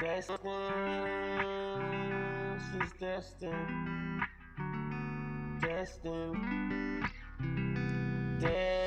Destined, she's destined, destined, destined.